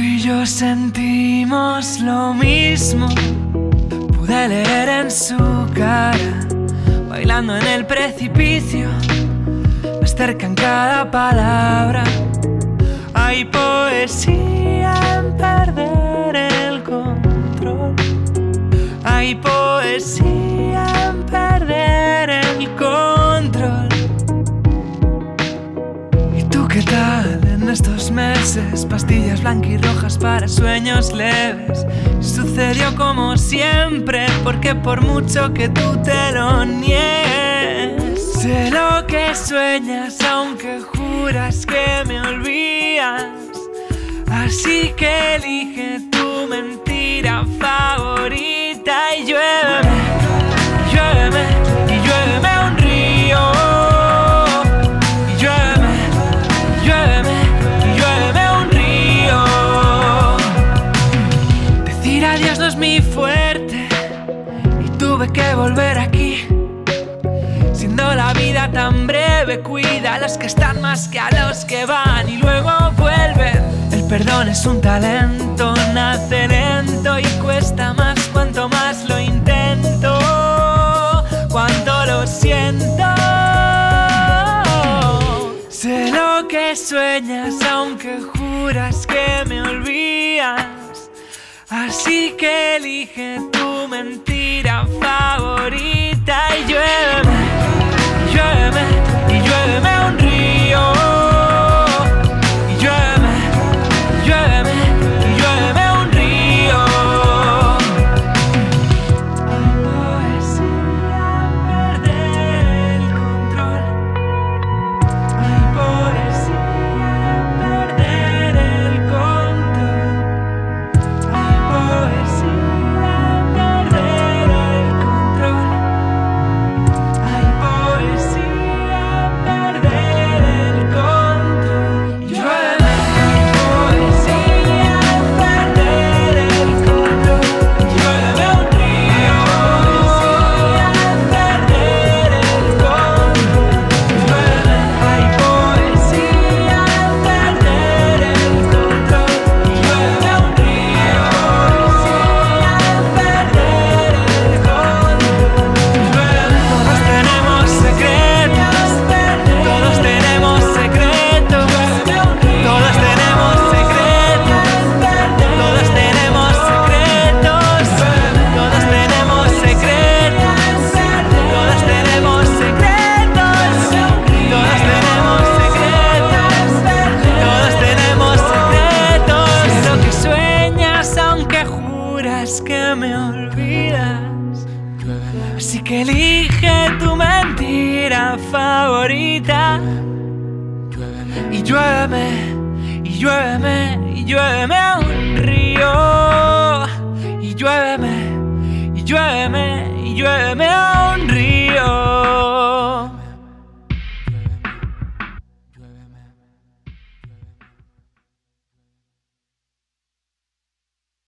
yo sentimos lo mismo. Pude leer en su cara, bailando en el precipicio, más cerca en cada palabra. Hay poesía en perder el control. Hay poesía en perder el control. ¿Y tú qué tal estos meses? Pastillas blanquirrojas para sueños leves. Sucedió como siempre, porque por mucho que tú te lo niegues, sé lo que sueñas, aunque juras que me olvidas. Así que elige tuve que volver aquí. Siendo la vida tan breve, cuida a los que están más que a los que van y luego vuelven. El perdón es un talento, nace lento y cuesta más cuanto más lo intento, cuanto lo siento. Sé lo que sueñas, aunque juras que me olvidas. Así que elige tu mentira Así que elige tu mentira favorita. Y lluéveme, y lluéveme, y lluéveme a un río. Y lluéveme, y lluéveme, y lluéveme a